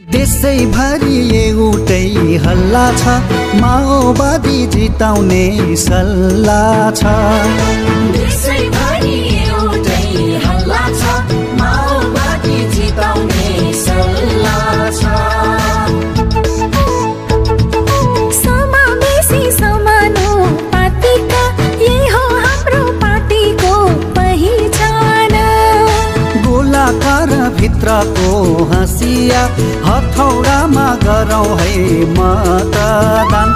देशैभरि एउटै हल्ला छ माओवादी जिताउने सल्लाह छ। भित्रको हँसिया हथौडामा गरौँ है मतदान।